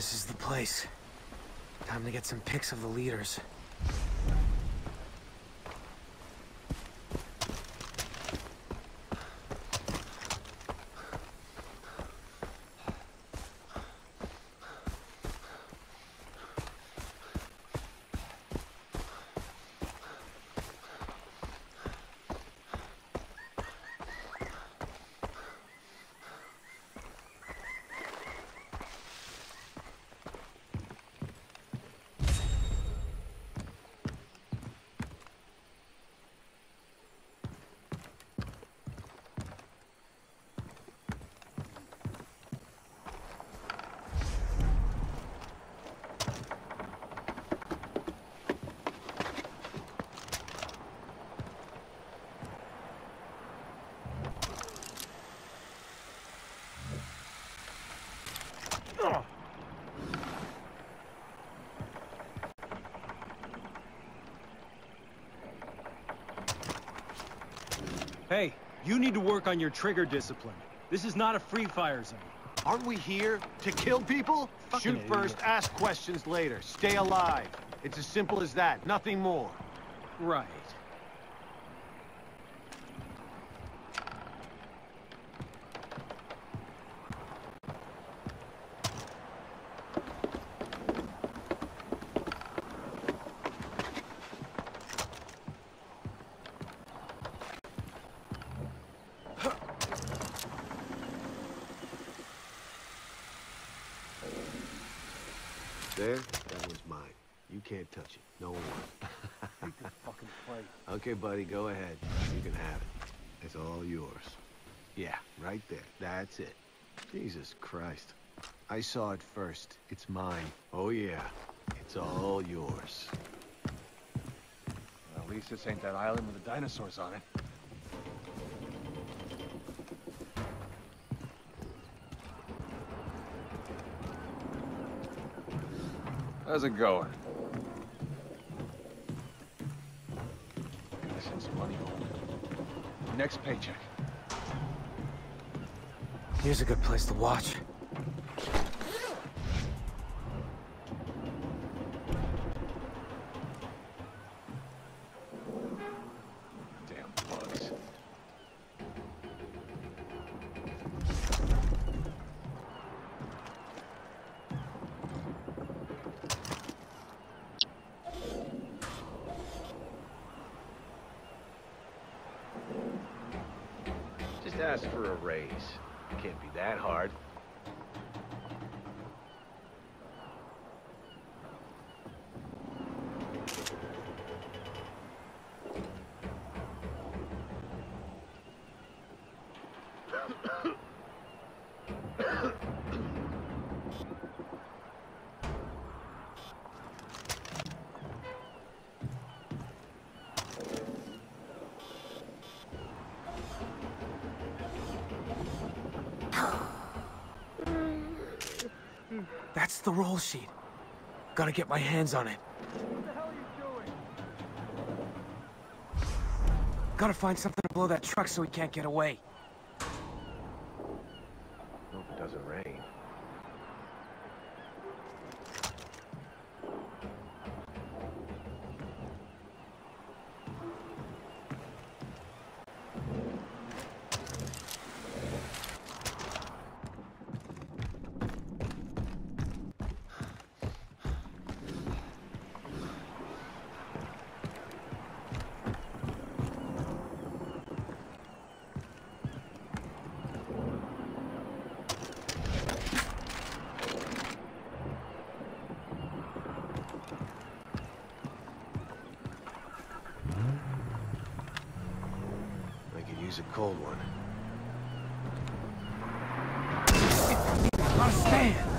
This is the place. Time to get some pics of the leaders. Hey, you need to work on your trigger discipline. This is not a free fire zone. Aren't we here to kill people? Fucking Shoot first, idiot. ask questions later. Stay alive. It's as simple as that, nothing more. Right. There, that was mine. You can't touch it. No one. Fucking play. Okay, buddy, go ahead. You can have it. It's all yours. Yeah, right there. That's it. Jesus Christ. I saw it first. It's mine. Oh, yeah. It's all yours. Well, at least this ain't that island with the dinosaurs on it. How's it going? Send some money home. Next paycheck. Here's a good place to watch. Ask for a raise. It Can't be that hard. That's the roll sheet. Gotta get my hands on it. What the hell are you doing? Gotta find something to blow that truck so he can't get away. Hope it doesn't rain. Use a cold one. Gotta stand!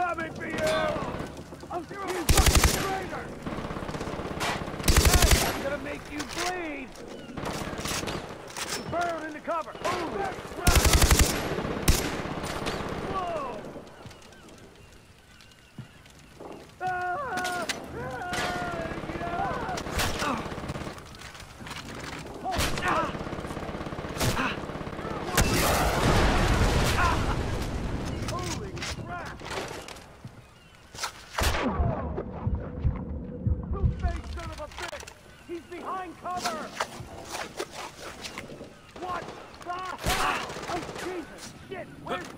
Coming for you! I'm you fucking traitor! Hey, I'm gonna make you bleed! Burrowed into cover! Whoa! Ah! Ah! Yeah! Holy crap! Two-faced son of a bitch! He's behind cover! What the hell? Oh, Jesus! Shit! Where's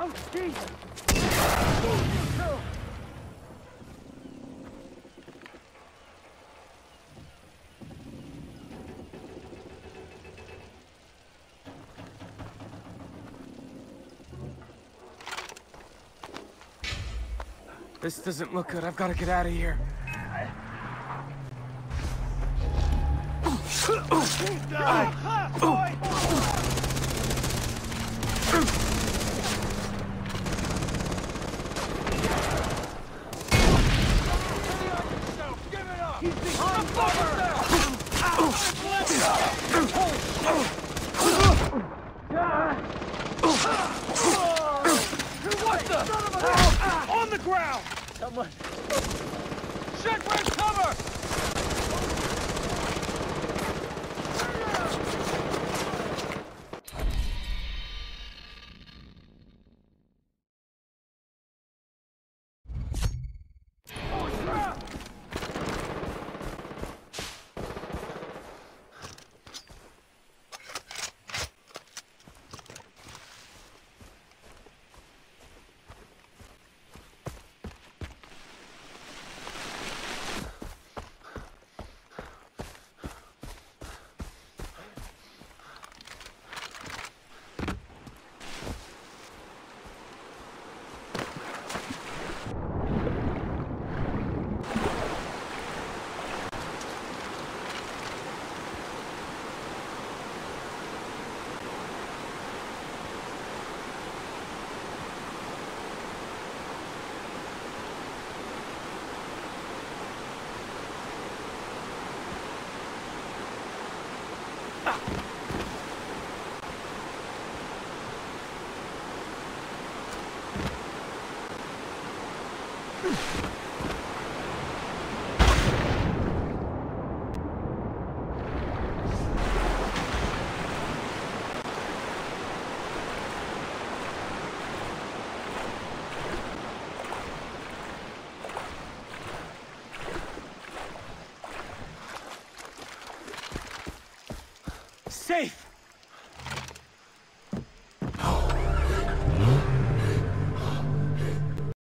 Oh, Jesus! Move, you! This doesn't look good. I've got to get out of here. Die! Boy! He's behind cover! What the? On the ground! Someone. Shit, where's cover?